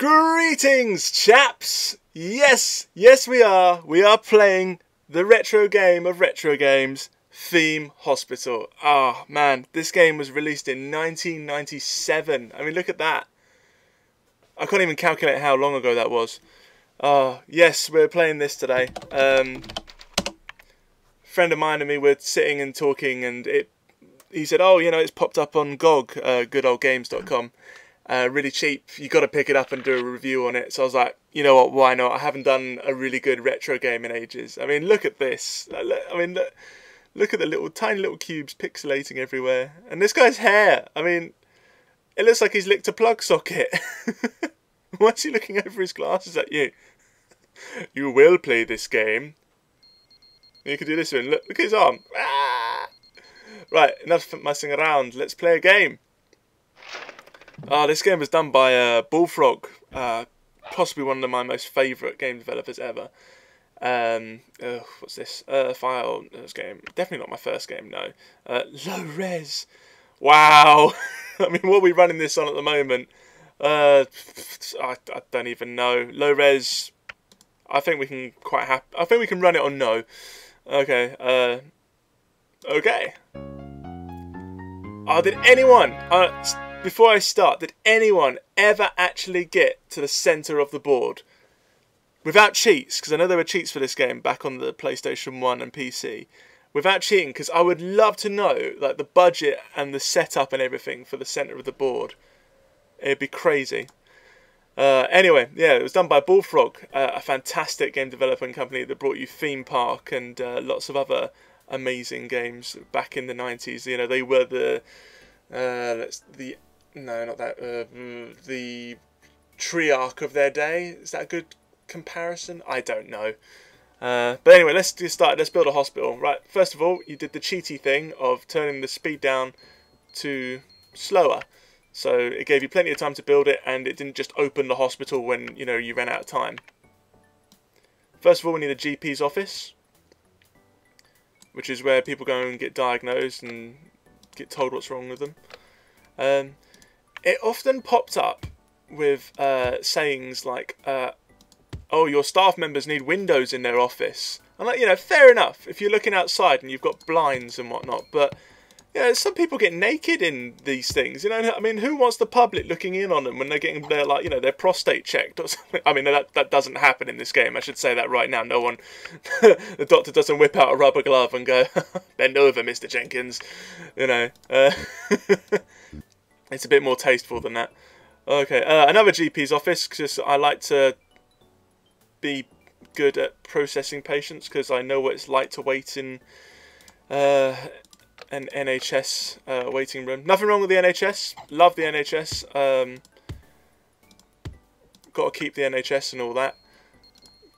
Greetings, chaps! Yes, yes, we are. We are playing the retro game of retro games, Theme Hospital. Ah, oh, man, this game was released in 1997. I mean, look at that. I can't even calculate how long ago that was. Ah, oh, yes, we're playing this today. Um, friend of mine and me were sitting and talking, and it. He said, "Oh, you know, it's popped up on GOG, uh, goodoldgames.com." uh, really cheap. You got to pick it up and do a review on it. So I was like, you know what? Why not? I haven't done a really good retro game in ages. I mean, look at this. I mean, look, look at the little tiny little cubes pixelating everywhere, and this guy's hair. I mean, it looks like he's licked a plug socket. Why is he looking over his glasses at you? You will play this game. You can do this one. Look, look at his arm. Ah! Right, enough messing around. Let's play a game. Oh, this game was done by uh, Bullfrog, uh, possibly one of my most favourite game developers ever. Um, what's this? Uh, file this game. Definitely not my first game. No. Uh, low res. Wow. I mean, what are we running this on at the moment? Uh, I, I don't even know. Low res. I think we can quite happy. I think we can run it on no. Okay. Uh. Okay. Oh, did anyone? Uh, before I start, did anyone ever actually get to the centre of the board? Without cheats, because I know there were cheats for this game back on the PlayStation 1 and PC. Without cheating, because I would love to know like the budget and the setup and everything for the centre of the board. It'd be crazy. Uh, anyway, yeah, it was done by Bullfrog, uh, a fantastic game development company that brought you Theme Park and uh, lots of other amazing games back in the 90s. You know, they were the uh, the no, not that. Uh, mm, the Treyarch of their day. Is that a good comparison? I don't know. Uh, but anyway, let's get started. Let's build a hospital. Right, first of all, you did the cheaty thing of turning the speed down to slower. So it gave you plenty of time to build it, and it didn't just open the hospital when you know you ran out of time. First of all, we need a GP's office, which is where people go and get diagnosed and get told what's wrong with them. Um, it often popped up with uh, sayings like, uh, "Oh, your staff members need windows in their office." And like, you know, fair enough if you're looking outside and you've got blinds and whatnot, but you know, some people get naked in these things. You know, I mean, who wants the public looking in on them when they're getting their like, you know, their prostate checked or something? I mean, that that doesn't happen in this game. I should say that right now. No one, the doctor doesn't whip out a rubber glove and go, "Bend over, Mister Jenkins." You know, uh, it's a bit more tasteful than that. Okay, uh, another GP's office because I like to be good at processing patients because I know what it's like to wait in. Uh, an NHS uh, waiting room. Nothing wrong with the NHS. Love the NHS. Um, got to keep the NHS and all that.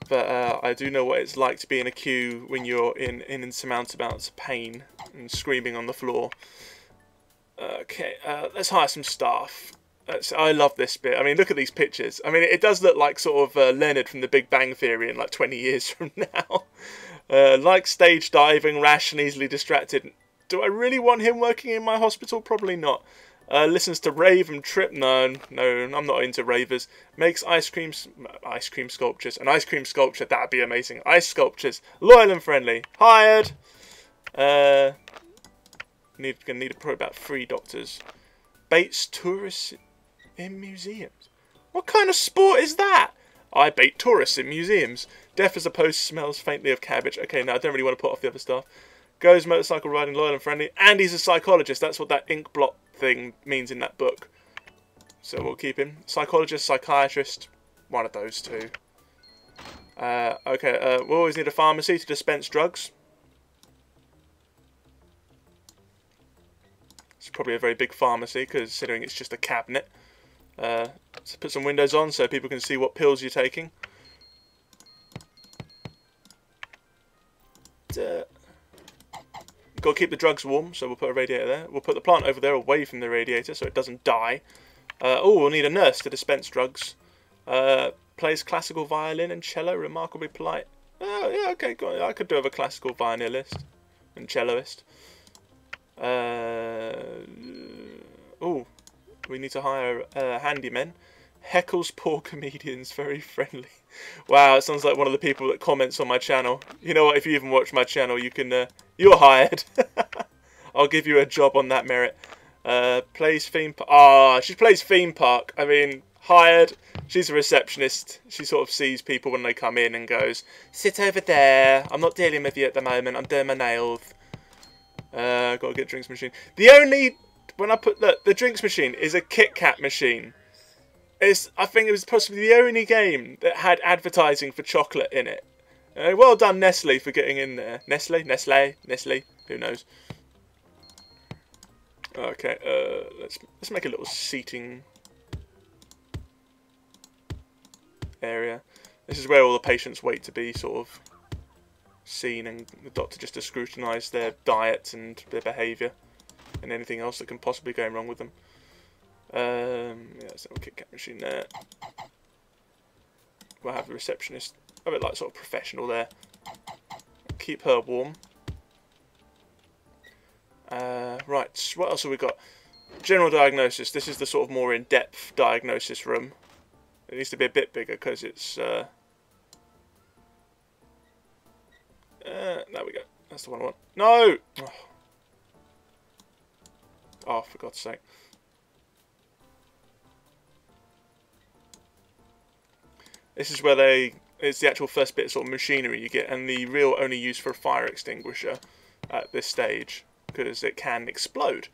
But uh, I do know what it's like to be in a queue when you're in, in insurmountable pain and screaming on the floor. Okay, uh, let's hire some staff. I love this bit. I mean, look at these pictures. I mean, it does look like sort of uh, Leonard from The Big Bang Theory in like 20 years from now. Uh, like stage diving, rash and easily distracted, do I really want him working in my hospital? Probably not. Uh, listens to rave and trip. No, no, I'm not into ravers. Makes ice cream, ice cream sculptures. An ice cream sculpture that'd be amazing. Ice sculptures, loyal and friendly. Hired. Uh, need gonna need probably about three doctors. Baits tourists in museums. What kind of sport is that? I bait tourists in museums. Deaf as a post smells faintly of cabbage. Okay, now I don't really want to put off the other stuff. Goes motorcycle riding, loyal and friendly, and he's a psychologist. That's what that ink blot thing means in that book. So we'll keep him. Psychologist, psychiatrist, one of those two. Uh, okay, uh, we always need a pharmacy to dispense drugs. It's probably a very big pharmacy, considering it's just a cabinet. Uh, so put some windows on so people can see what pills you're taking. Uh, Got to keep the drugs warm, so we'll put a radiator there. We'll put the plant over there away from the radiator so it doesn't die. Uh, oh, we'll need a nurse to dispense drugs. Uh, plays classical violin and cello, remarkably polite. Oh, yeah, okay, I could do with a classical violinist and celloist. Uh, oh, we need to hire uh, handymen. Heckles poor comedians, very friendly. Wow, it sounds like one of the people that comments on my channel. You know what? If you even watch my channel, you can. Uh, you're hired. I'll give you a job on that merit. Uh, plays theme. Ah, oh, she plays theme park. I mean, hired. She's a receptionist. She sort of sees people when they come in and goes, "Sit over there. I'm not dealing with you at the moment. I'm doing my nails." Uh, gotta get drinks machine. The only when I put the the drinks machine is a Kit Kat machine. It's I think it was possibly the only game that had advertising for chocolate in it. Uh, well done Nestle for getting in there. Nestle, Nestle, Nestle. Who knows? Okay, uh, let's let's make a little seating area. This is where all the patients wait to be sort of seen and the doctor just to scrutinise their diet and their behaviour and anything else that can possibly go wrong with them. Um, yeah, so we'll Kit Kat machine there. We'll have the receptionist, a bit like sort of professional there. Keep her warm. Uh, right, what else have we got? General diagnosis. This is the sort of more in-depth diagnosis room. It needs to be a bit bigger because it's... Uh, That's the one I want. No! Oh, oh for God's sake. This is where they... It's the actual first bit sort of machinery you get, and the real only use for a fire extinguisher at this stage, because it can explode.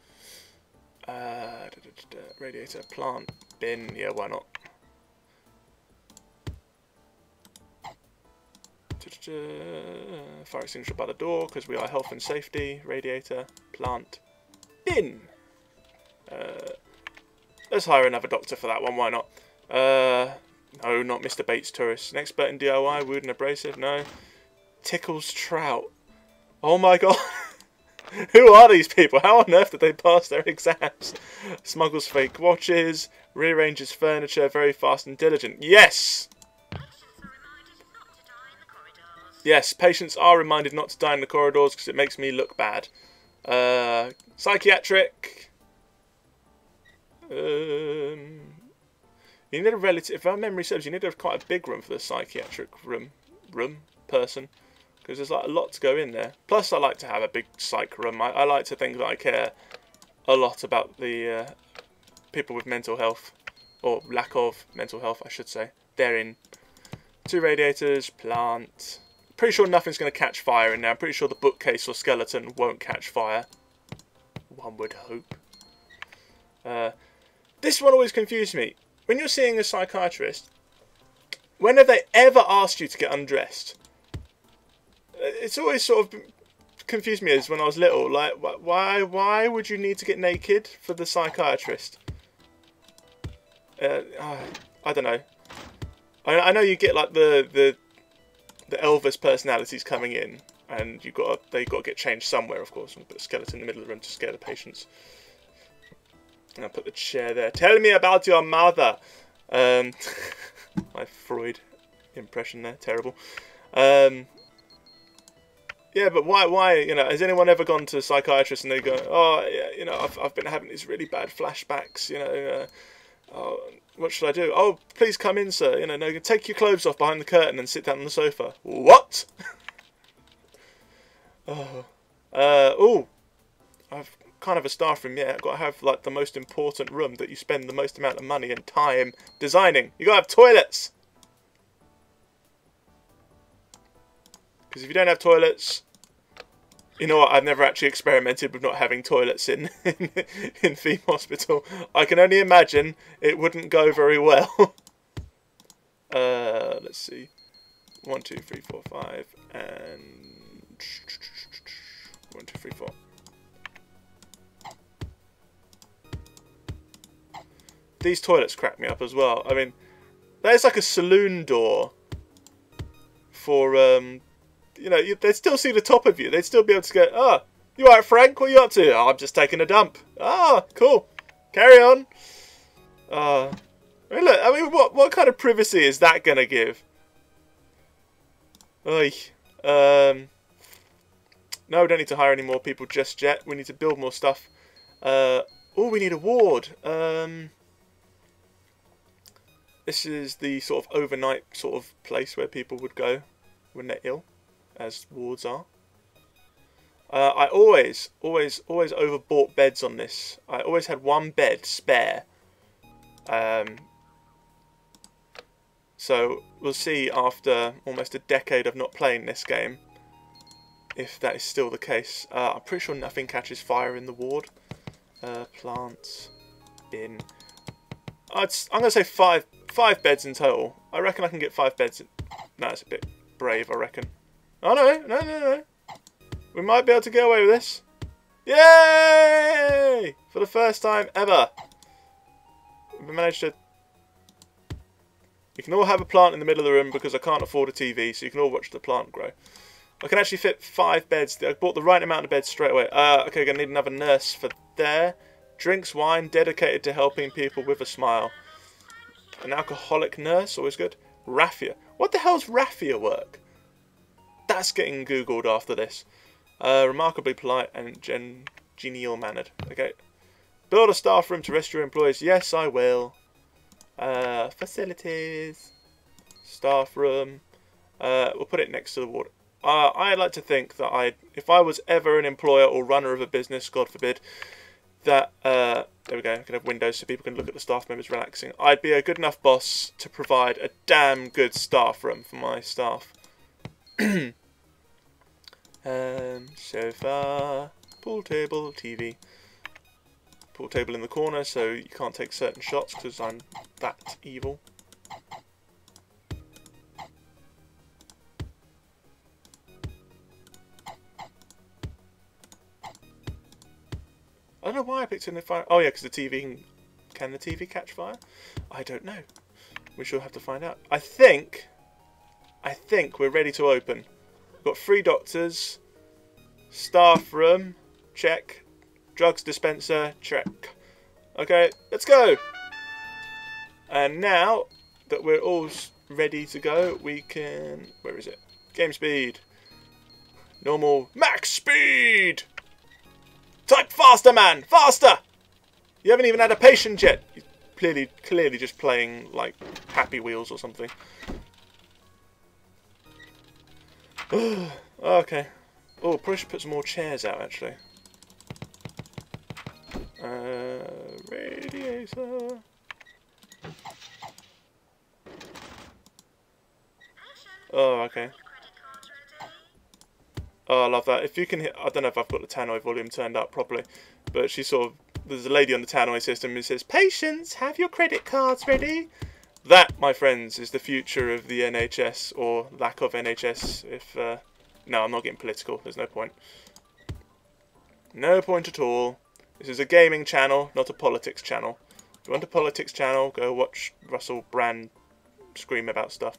Uh, da, da, da, radiator, plant, bin, yeah, why not? Fire extinguisher by the door because we are health and safety. Radiator, plant, bin. Uh, let's hire another doctor for that one. Why not? Uh, no, not Mr. Bates Tourist. An expert in DIY, wood and abrasive. No. Tickles Trout. Oh my god. Who are these people? How on earth did they pass their exams? Smuggles fake watches, rearranges furniture, very fast and diligent. Yes! Yes, patients are reminded not to die in the corridors because it makes me look bad. Uh, psychiatric. Um, you need a relative. If our memory serves, you need to have quite a big room for the psychiatric room, room person, because there's like a lot to go in there. Plus, I like to have a big psych room. I, I like to think that I care a lot about the uh, people with mental health, or lack of mental health, I should say. They're in two radiators, plant. Pretty sure nothing's going to catch fire in there. I'm pretty sure the bookcase or skeleton won't catch fire. One would hope. Uh, this one always confused me. When you're seeing a psychiatrist, when have they ever asked you to get undressed? Uh, it's always sort of confused me as when I was little. Like, why, why would you need to get naked for the psychiatrist? Uh, I don't know. I, I know you get like the the the Elvis personalities coming in, and you got they got to get changed somewhere, of course. Put a skeleton in the middle of the room to scare the patients. And I'll put the chair there. Tell me about your mother. Um, my Freud impression there, terrible. Um, yeah, but why? Why? You know, has anyone ever gone to a psychiatrist and they go, "Oh, yeah, you know, I've I've been having these really bad flashbacks. You know, uh, oh, what should I do? Oh, please come in, sir. You know, no, take your clothes off behind the curtain and sit down on the sofa. What? oh, uh, oh, I've kind of a staff room. Yeah, I've got to have like the most important room that you spend the most amount of money and time designing. You got to have toilets. Because if you don't have toilets, you know what? I've never actually experimented with not having toilets in in, in Theme Hospital. I can only imagine it wouldn't go very well. uh, let's see. One, two, three, four, five, and one, two, three, four. These toilets crack me up as well. I mean, there's like a saloon door for um, you know, they'd still see the top of you. They'd still be able to go, oh, you alright, Frank? What are you up to? Oh, I'm just taking a dump. Ah, cool. Carry on. Uh, I mean, look, I mean, what, what kind of privacy is that going to give? Oy. Um, no, we don't need to hire any more people just yet. We need to build more stuff. Uh, oh, we need a ward. Um, This is the sort of overnight sort of place where people would go when they're ill, as wards are. Uh, I always, always, always overbought beds on this. I always had one bed spare. Um, so we'll see after almost a decade of not playing this game if that is still the case. Uh, I'm pretty sure nothing catches fire in the ward. Uh, plants, bin. I'd, I'm going to say five five beds in total. I reckon I can get five beds. In... No, it's a bit brave, I reckon. Oh, no, no, no, no. We might be able to get away with this. Yay! For the first time ever. We managed to... You can all have a plant in the middle of the room because I can't afford a TV, so you can all watch the plant grow. I can actually fit five beds. I bought the right amount of beds straight away. Uh, okay, gonna need another nurse for there. Drinks wine, dedicated to helping people with a smile. An alcoholic nurse, always good. Raffia. What the hell's raffia work? That's getting googled after this. Uh, remarkably polite and gen genial mannered. Okay. Build a staff room to rest your employees. Yes, I will. Uh, facilities. Staff room. Uh, we'll put it next to the water. Uh, I like to think that I, if I was ever an employer or runner of a business, God forbid, that uh, there we go. I can have windows so people can look at the staff members relaxing. I'd be a good enough boss to provide a damn good staff room for my staff. um, sofa, pool table, TV. Pool table in the corner so you can't take certain shots because I'm that evil. I don't know why I picked in the fire. Oh yeah, because the TV can, can the TV catch fire? I don't know. We shall have to find out. I think, I think we're ready to open. We've got three doctors, staff room, check, drugs dispenser, check. Okay, let's go. And now that we're all ready to go, we can. Where is it? Game speed. Normal. Max speed! Type faster, man! Faster! You haven't even had a patient yet. You're clearly, clearly just playing, like, Happy Wheels or something. okay. Oh, probably should put some more chairs out, actually. Uh, radiator. Oh, okay. Oh, I love that. If you can hit, I don't know if I've got the tannoy volume turned up properly, but she sort of, there's a lady on the tannoy system who says, Patience, have your credit cards ready. That, my friends, is the future of the NHS, or lack of NHS, if, uh, no, I'm not getting political, there's no point. No point at all. This is a gaming channel, not a politics channel. If you want a politics channel, go watch Russell Brand scream about stuff.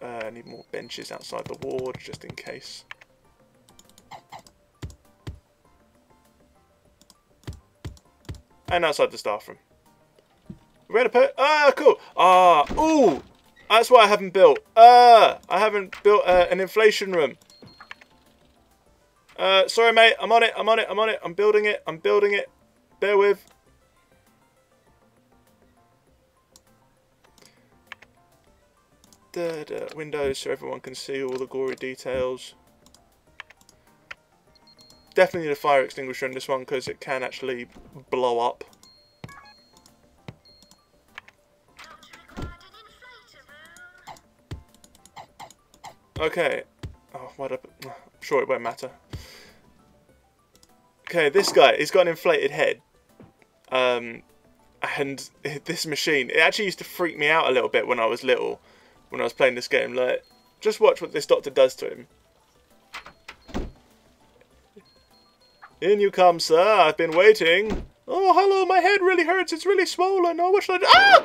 Uh, need more benches outside the ward, just in case. And outside the staff room. We're gonna put. Ah, cool. Ah, ooh. That's why I haven't built. Ah, I haven't built uh, an inflation room. Uh, sorry, mate. I'm on it. I'm on it. I'm on it. I'm building it. I'm building it. Bear with. da, da, windows so everyone can see all the gory details. Definitely need a fire extinguisher in this one because it can actually blow up. Okay. Oh, what up? I'm sure it won't matter. Okay, this guy, he's got an inflated head. Um, and this machine, it actually used to freak me out a little bit when I was little when I was playing this game. Like, just watch what this doctor does to him. In you come, sir. I've been waiting. Oh, hello, my head really hurts. It's really swollen. Oh, what should I do? Ah!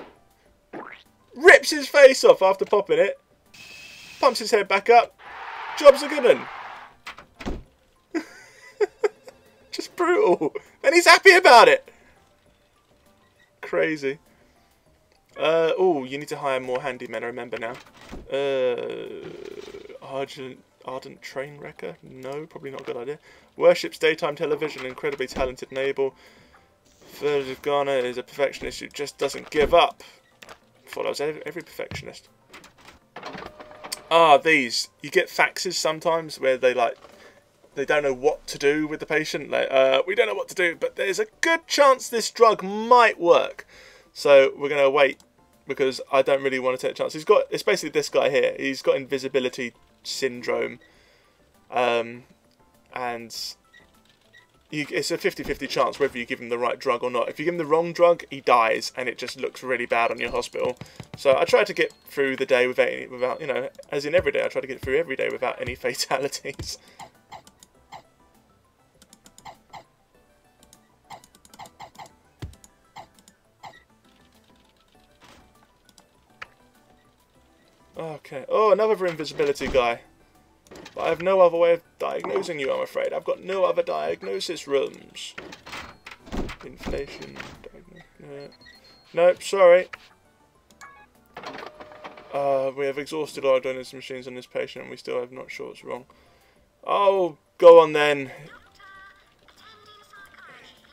Rips his face off after popping it. Pumps his head back up. Job's a good one. Just brutal. And he's happy about it. Crazy. Uh, oh, you need to hire more handymen, I remember now. Uh, Ardent, Ardent Train Wrecker? No, probably not a good idea. Worships daytime television, incredibly talented and able. Virgil Garner is a perfectionist who just doesn't give up. Every, every perfectionist. Ah, these. You get faxes sometimes where they like they don't know what to do with the patient. Like, uh, we don't know what to do, but there's a good chance this drug might work. So we're gonna wait because I don't really want to take a chance. He's got it's basically this guy here. He's got invisibility syndrome, um, and you, it's a 50-50 chance whether you give him the right drug or not. If you give him the wrong drug, he dies, and it just looks really bad on your hospital. So I try to get through the day without, any, without you know, as in every day, I try to get through every day without any fatalities. Okay. Oh, another invisibility guy. I have no other way of diagnosing you, I'm afraid. I've got no other diagnosis rooms. Inflation. Nope, sorry. Uh, we have exhausted all our diagnosis machines on this patient and we still have not sure what's wrong. Oh, go on then.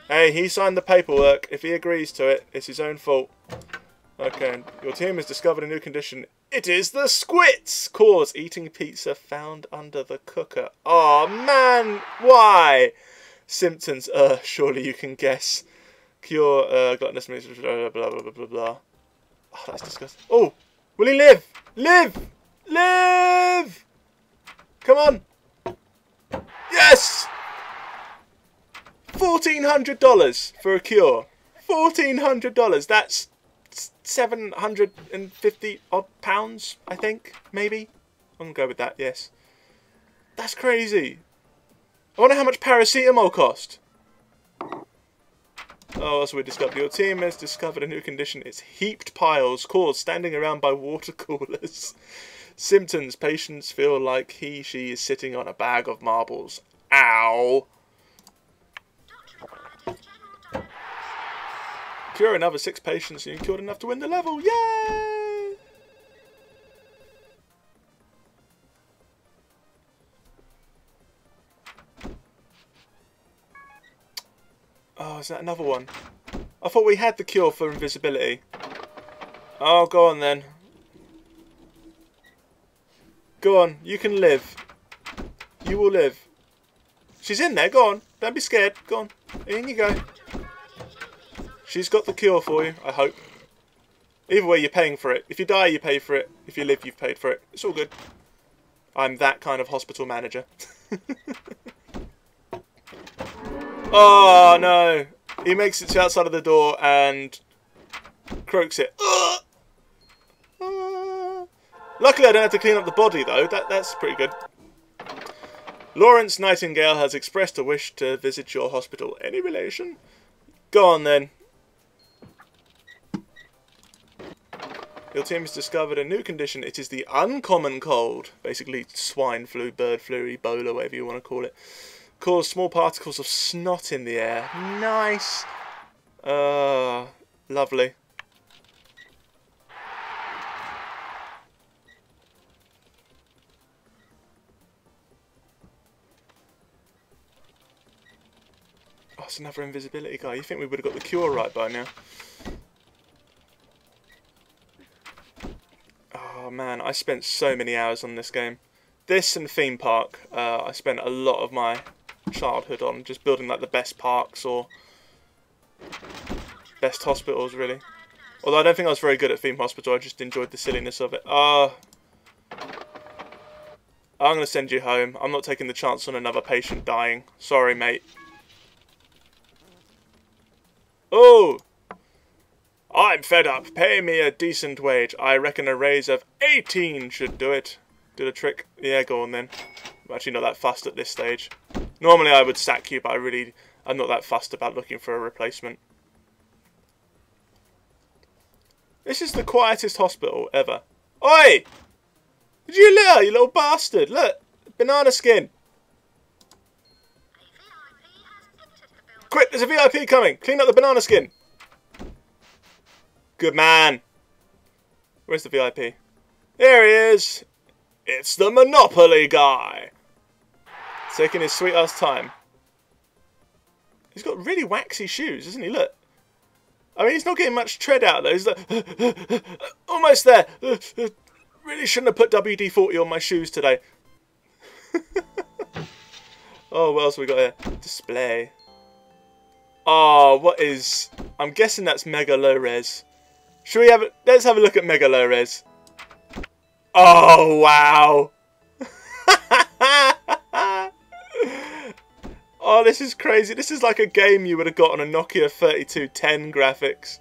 Hey, he signed the paperwork. If he agrees to it, it's his own fault. Okay, your team has discovered a new condition it is the squits! Cause eating pizza found under the cooker. Oh man, why? Symptoms, uh, surely you can guess. Cure, uh, gluttonous, blah, blah, blah, blah, blah, blah. Oh, that's disgusting. Oh, will he live? Live! Live! Come on! Yes! $1,400 for a cure. $1,400. That's 750 odd pounds, I think, maybe. I'm going to go with that, yes. That's crazy. I wonder how much paracetamol cost. Oh, as we discovered, your team has discovered a new condition. It's heaped piles caused standing around by water coolers. Symptoms, patients feel like he, she is sitting on a bag of marbles. Ow! Cure another six patients and you cured enough to win the level. Yay! Oh, is that another one? I thought we had the cure for invisibility. Oh, go on then. Go on, you can live. You will live. She's in there, go on. Don't be scared. Go on. In you go. She's got the cure for you, I hope. Either way, you're paying for it. If you die, you pay for it. If you live, you've paid for it. It's all good. I'm that kind of hospital manager. oh, no. He makes it to outside of the door and croaks it. Uh, luckily, I don't have to clean up the body, though. That That's pretty good. Lawrence Nightingale has expressed a wish to visit your hospital. Any relation? Go on, then. Your team has discovered a new condition. It is the uncommon cold, basically swine flu, bird flu, Ebola, whatever you want to call it. Cause small particles of snot in the air. Nice. Uh, lovely. Oh, it's another invisibility guy. You think we would have got the cure right by now? Oh man, I spent so many hours on this game. This and Theme Park, uh, I spent a lot of my childhood on, just building like the best parks or best hospitals really. Although I don't think I was very good at Theme Hospital, I just enjoyed the silliness of it. Uh, I'm going to send you home. I'm not taking the chance on another patient dying. Sorry, mate. Oh! I'm fed up. Pay me a decent wage. I reckon a raise of 18 should do it. Do the trick? Yeah, go on then. I'm actually not that fussed at this stage. Normally I would sack you, but I really, I'm not that fussed about looking for a replacement. This is the quietest hospital ever. Oi! Did you litter, you little bastard? Look, banana skin. Quick, there's a VIP coming. Clean up the banana skin. Good man. Where's the VIP? There he is. It's the Monopoly guy. Taking his sweet ass time. He's got really waxy shoes, isn't he? Look. I mean, he's not getting much tread out though. He's like, almost there. really shouldn't have put WD-40 on my shoes today. oh, what else we got here? Display. Oh, what is... I'm guessing that's mega low res. Should we have... A, let's have a look at mega low res. Oh, wow. oh, this is crazy. This is like a game you would have got on a Nokia 3210 graphics.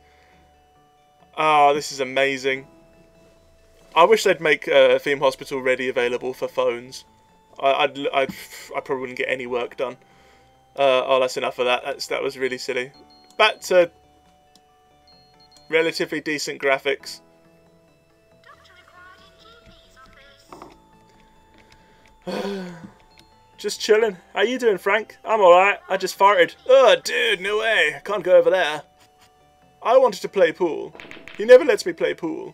Oh, this is amazing. I wish they'd make uh, Theme Hospital ready available for phones. I, would I'd, I probably wouldn't get any work done. Uh, oh, that's enough of that. That's, that was really silly. Back to relatively decent graphics. just chilling. How you doing, Frank? I'm alright. I just farted. Oh, dude, no way. I can't go over there. I wanted to play pool. He never lets me play pool.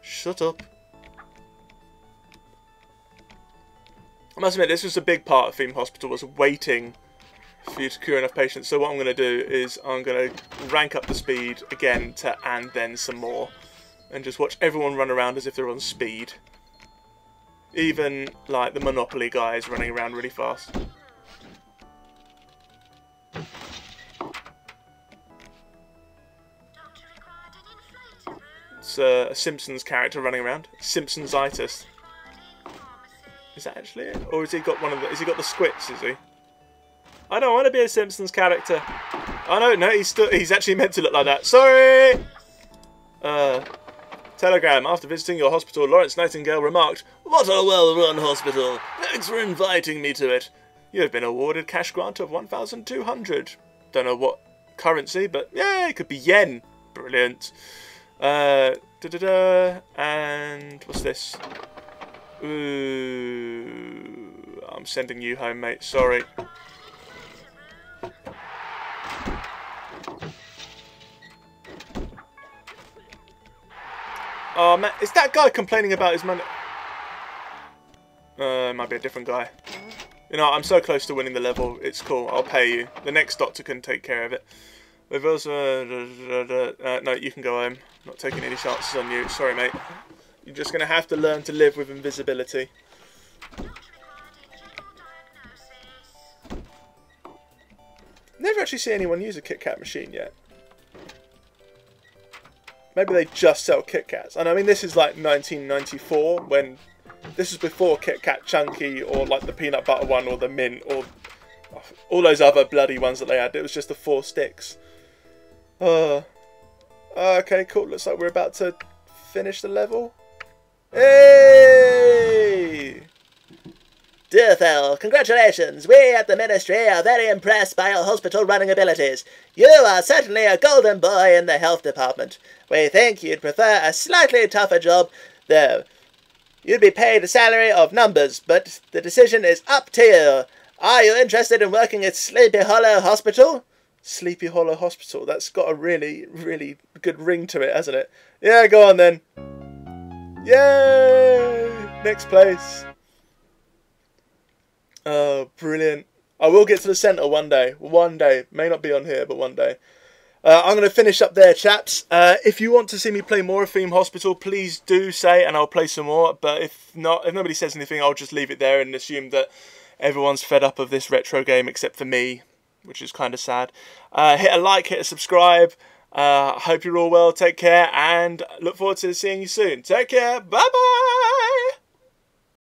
Shut up. I must admit, this was a big part of Theme Hospital, was waiting for you to cure enough patients. So what I'm going to do is I'm going to rank up the speed again to and then some more. And just watch everyone run around as if they're on speed. Even, like, the Monopoly guys running around really fast. It's uh, a Simpsons character running around. Simpsonsitis. Is that actually it? Or has he got one of the... Has he got the squits, is he? I don't want to be a Simpsons character. Oh no, no, he's still... He's actually meant to look like that. Sorry! Uh... Telegram. After visiting your hospital, Lawrence Nightingale remarked, What a well-run hospital. Thanks for inviting me to it. You have been awarded cash grant of 1,200. Don't know what currency, but yeah, it could be yen. Brilliant. Uh, da da da. And what's this? Ooh, I'm sending you home, mate. Sorry. Oh man, is that guy complaining about his money? Uh, might be a different guy. You know, I'm so close to winning the level. It's cool. I'll pay you. The next doctor can take care of it. Also... Uh, uh, no, you can go home. Not taking any chances on you. Sorry, mate. You're just going to have to learn to live with invisibility. Never actually see anyone use a Kit Kat machine yet. Maybe they just sell Kit Kats. And I mean, this is like 1994 when this is before Kit Kat Chunky or like the peanut butter one or the mint or all those other bloody ones that they had. It was just the four sticks. Uh, okay, cool. Looks like we're about to finish the level. Hey! Dear Phil, congratulations! We at the Ministry are very impressed by your hospital running abilities. You are certainly a golden boy in the health department. We think you'd prefer a slightly tougher job, though. You'd be paid a salary of numbers, but the decision is up to you. Are you interested in working at Sleepy Hollow Hospital? Sleepy Hollow Hospital. That's got a really, really good ring to it, hasn't it? Yeah, go on then. Yay! Next place. Oh, brilliant. I will get to the centre one day. One day. May not be on here, but one day. Uh, I'm going to finish up there, chaps. Uh, if you want to see me play more of Theme Hospital, please do say, and I'll play some more. But if not, if nobody says anything, I'll just leave it there and assume that everyone's fed up of this retro game except for me which is kind of sad. Uh, hit a like, hit a subscribe. Uh, hope you're all well. Take care and look forward to seeing you soon. Take care. Bye bye.